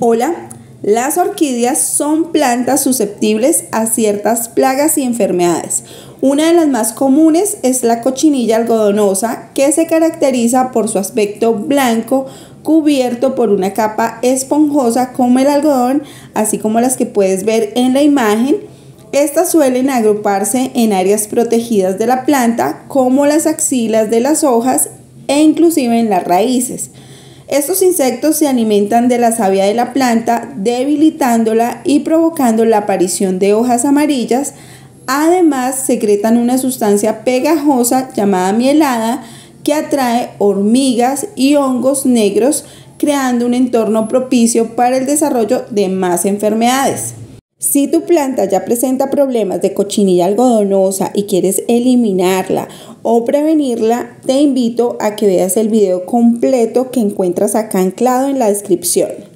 Hola, las orquídeas son plantas susceptibles a ciertas plagas y enfermedades. Una de las más comunes es la cochinilla algodonosa, que se caracteriza por su aspecto blanco cubierto por una capa esponjosa como el algodón, así como las que puedes ver en la imagen. Estas suelen agruparse en áreas protegidas de la planta, como las axilas de las hojas e inclusive en las raíces. Estos insectos se alimentan de la savia de la planta, debilitándola y provocando la aparición de hojas amarillas. Además, secretan una sustancia pegajosa llamada mielada que atrae hormigas y hongos negros, creando un entorno propicio para el desarrollo de más enfermedades. Si tu planta ya presenta problemas de cochinilla algodonosa y quieres eliminarla o prevenirla, te invito a que veas el video completo que encuentras acá anclado en la descripción.